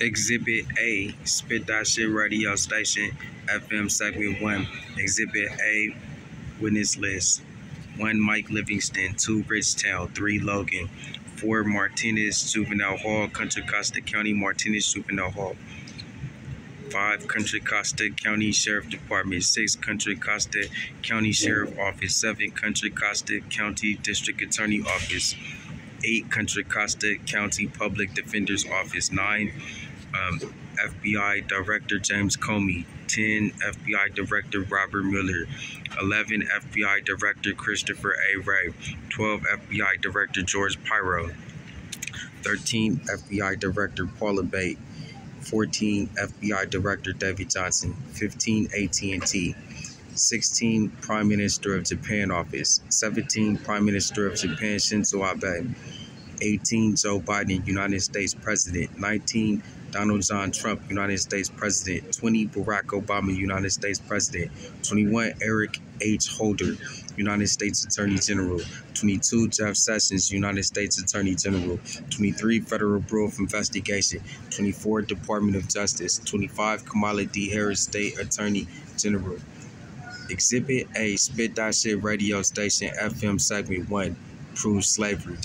Exhibit A, Spit That Shit Radio Station, FM Segment 1. Exhibit A, Witness List. 1 Mike Livingston, 2 Richtown, 3 Logan, 4 Martinez Juvenile Hall, Contra Costa County Martinez Juvenile Hall. 5 Contra Costa County Sheriff Department, 6 Contra Costa County Sheriff Office, 7 Contra Costa County District Attorney Office, 8 Contra Costa County Public Defender's Office, 9 um, FBI Director James Comey, 10 FBI Director Robert Mueller, 11 FBI Director Christopher A. Wray, 12 FBI Director George Pyro, 13 FBI Director Paula Bate, 14 FBI Director David Johnson, 15 AT&T, 16 Prime Minister of Japan Office, 17 Prime Minister of Japan Shinzo Abe, 18 Joe Biden United States President, 19 Donald John Trump, United States President. 20, Barack Obama, United States President. 21, Eric H. Holder, United States Attorney General. 22, Jeff Sessions, United States Attorney General. 23, Federal Bureau of Investigation. 24, Department of Justice. 25, Kamala D. Harris, State Attorney General. Exhibit A, Spit That Shit radio station FM segment 1 proves slavery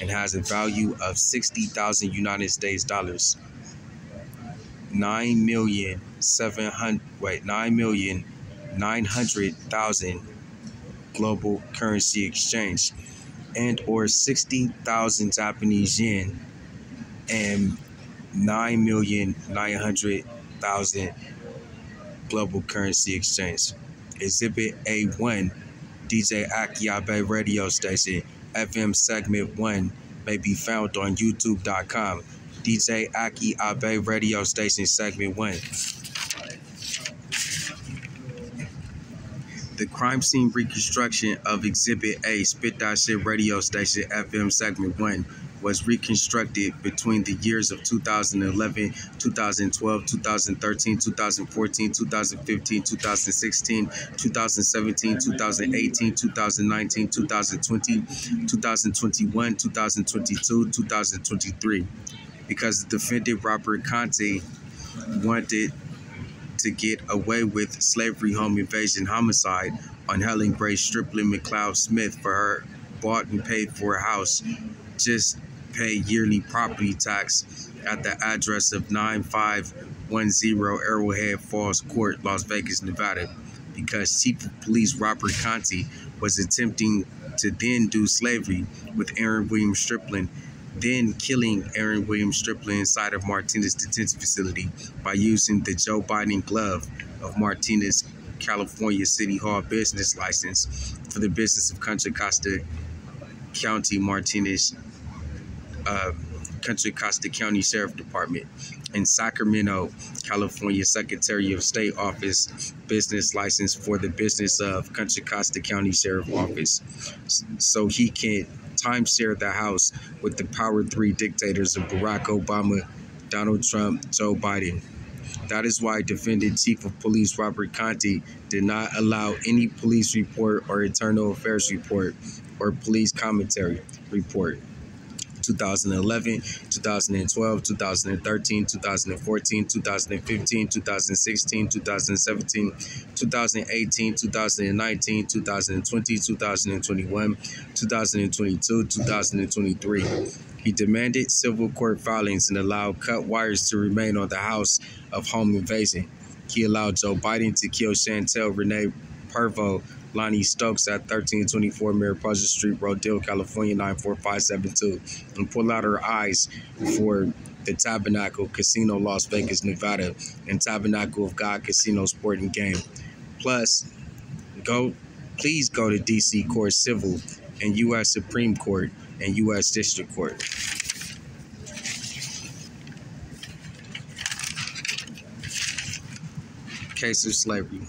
and has a value of 60,000 United States dollars nine million seven hundred wait nine million nine hundred thousand global currency exchange and or 60,000 Japanese yen and 9,900,000 global currency exchange. Exhibit A1 DJ Akie Abe radio station FM segment 1 may be found on youtube.com DJ Akie Abe radio station segment one. The crime scene reconstruction of Exhibit A Spit That Shit radio station FM segment one was reconstructed between the years of 2011, 2012, 2013, 2014, 2015, 2016, 2017, 2018, 2019, 2020, 2021, 2022, 2023 because the defendant Robert Conte wanted to get away with slavery home invasion homicide on Helen Grace Stripling McLeod Smith for her bought and paid for a house. Just pay yearly property tax at the address of 9510 Arrowhead Falls Court, Las Vegas, Nevada, because Chief of Police Robert Conti was attempting to then do slavery with Aaron William Stripling then killing Aaron Williams Stripling inside of Martinez detention facility by using the Joe Biden glove of Martinez California City Hall business license for the business of Contra Costa County Martinez uh, Contra Costa County Sheriff Department in Sacramento, California Secretary of State Office business license for the business of Contra Costa County Sheriff Office so he can timeshare the House with the Power Three dictators of Barack Obama, Donald Trump, Joe Biden. That is why defendant Chief of Police Robert Conte did not allow any police report or internal affairs report or police commentary report 2011, 2012, 2013, 2014, 2015, 2016, 2017, 2018, 2019, 2020, 2021, 2022, 2023. He demanded civil court filings and allowed cut wires to remain on the House of Home Invasion. He allowed Joe Biden to kill Shantell Renee Pervoe Lunnie Stokes at 1324 Mariposa Street, Rodeo, California 94572, and pull out her eyes for the Tabernacle Casino, Las Vegas, Nevada, and Tabernacle of God Casino Sporting Game. Plus, go please go to DC Court Civil and U.S. Supreme Court and U.S. District Court. Case of slavery.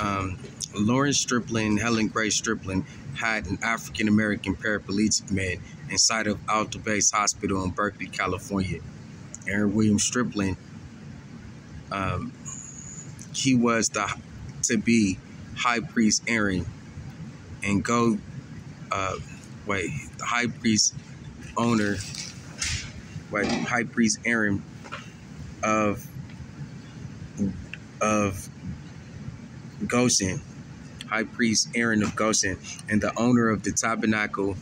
Um, Lawrence Stripling Helen Grace Stripling had an African American paraplegic man inside of Alta Bates Hospital in Berkeley, California. Aaron William Stripling, um, he was the to be high priest Aaron, and go, uh, wait, the high priest owner like High Priest Aaron of of Goshen, High Priest Aaron of Goshen, and the owner of the tabernacle,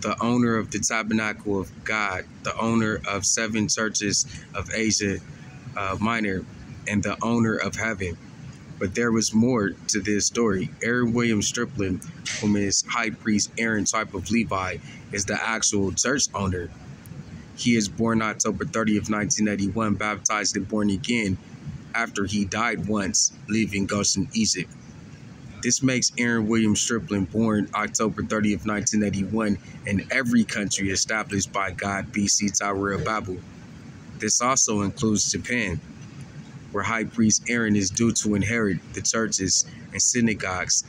the owner of the tabernacle of God, the owner of seven churches of Asia uh, Minor, and the owner of heaven. But there was more to this story. Aaron William Stripling, whom is High Priest Aaron type of Levi, is the actual church owner. He is born October 30th, 1981, baptized and born again after he died once, leaving Goshen, Egypt. This makes Aaron William Stripling born October 30th, 1981, in every country established by God BC Tower of Babel. This also includes Japan, where High Priest Aaron is due to inherit the churches and synagogues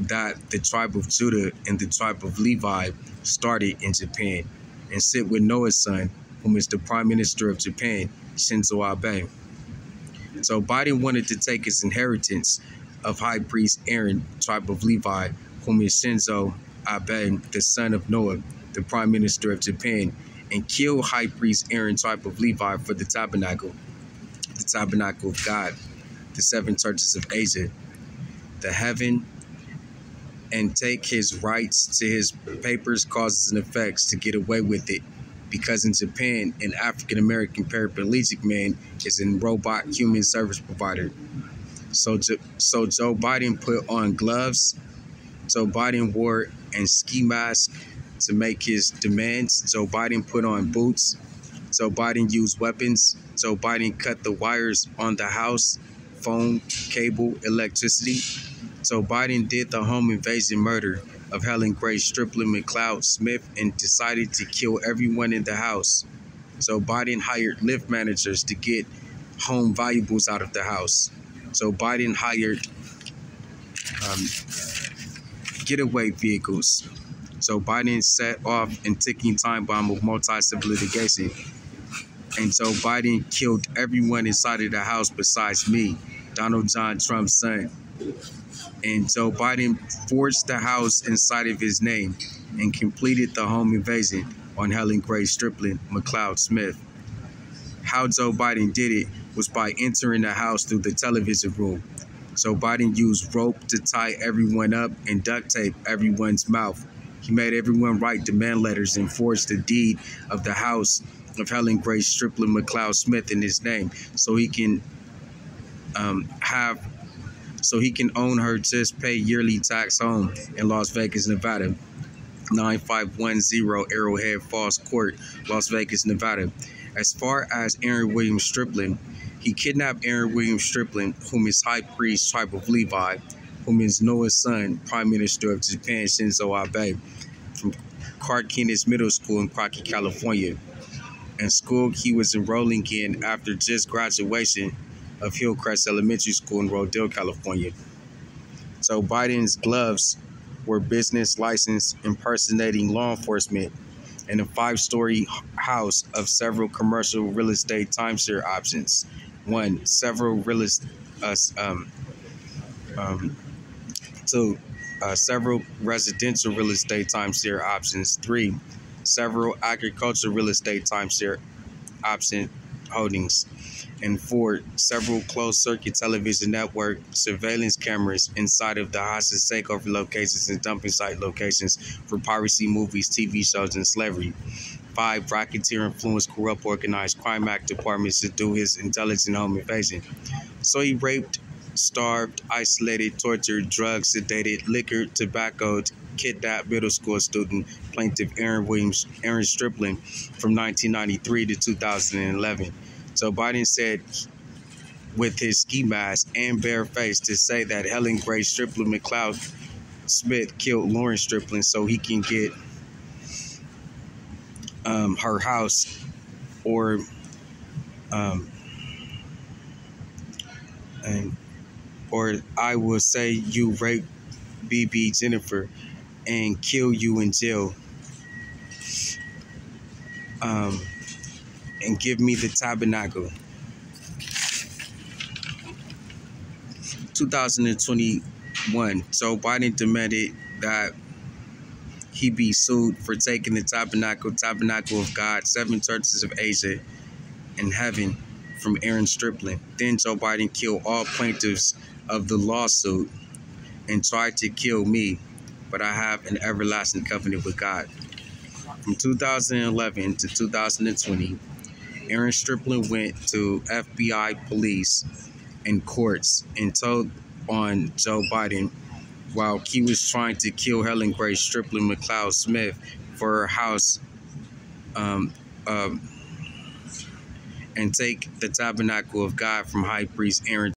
that the tribe of Judah and the tribe of Levi started in Japan and sit with Noah's son, whom is the Prime Minister of Japan, Shinzo Abe. So Biden wanted to take his inheritance of High Priest Aaron, tribe of Levi, whom is Shinzo Abe, the son of Noah, the Prime Minister of Japan, and kill High Priest Aaron, tribe of Levi, for the tabernacle, the tabernacle of God, the seven churches of Asia, the heaven, and take his rights to his papers, causes, and effects to get away with it. Because in Japan, an African American paraplegic man is a robot human service provider. So, so Joe Biden put on gloves. Joe Biden wore and ski mask to make his demands. Joe Biden put on boots. Joe Biden used weapons. Joe Biden cut the wires on the house, phone, cable, electricity. Joe Biden did the home invasion murder of Helen Grace Stripling McLeod Smith and decided to kill everyone in the house. So Biden hired Lyft managers to get home valuables out of the house. So Biden hired um, getaway vehicles. So Biden set off a ticking time bomb of multi-civil litigation. And so Biden killed everyone inside of the house besides me, Donald John Trump's son. And Joe Biden forged the house inside of his name and completed the home invasion on Helen Grace Stripling McLeod Smith. How Joe Biden did it was by entering the house through the television room. So Biden used rope to tie everyone up and duct tape everyone's mouth. He made everyone write demand letters and forged the deed of the house of Helen Grace Stripling McLeod Smith in his name so he can um, have so he can own her just pay yearly tax home in Las Vegas, Nevada. 9510 Arrowhead Falls Court, Las Vegas, Nevada. As far as Aaron Williams Stripling, he kidnapped Aaron Williams Stripling, whom is high priest tribe of Levi, whom is Noah's son, Prime Minister of Japan Shinzo Abe, from Carquinez Middle School in Crockett, California. And school he was enrolling in after just graduation of Hillcrest Elementary School in Rodeo, California. So Biden's gloves were business license impersonating law enforcement in a five-story house of several commercial real estate timeshare options. One, several real estate, uh, um, um, two, uh, several residential real estate timeshare options. Three, several agricultural real estate timeshare option holdings and four, several closed circuit television network surveillance cameras inside of the hostage takeover locations and dumping site locations for piracy movies, TV shows, and slavery. Five, racketeer influenced corrupt organized crime act departments to do his intelligent home invasion. So he raped, starved, isolated, tortured, drugged, sedated, liquored, tobacco, kidnapped middle school student plaintiff Aaron Williams, Aaron Stripling from 1993 to 2011. So Biden said with his ski mask and bare face to say that Helen Grace Stripling McLeod Smith killed Lauren Stripling so he can get um, her house or um, and or I will say you raped BB Jennifer and kill you in jail. Um, and give me the tabernacle. 2021, Joe Biden demanded that he be sued for taking the tabernacle, tabernacle of God, seven churches of Asia, and heaven from Aaron Stripling. Then Joe Biden killed all plaintiffs of the lawsuit and tried to kill me, but I have an everlasting covenant with God. From 2011 to 2020, Aaron Strickland went to FBI police and courts and told on Joe Biden while he was trying to kill Helen Grace Strickland McLeod Smith for her house um, um, and take the tabernacle of God from high priest Aaron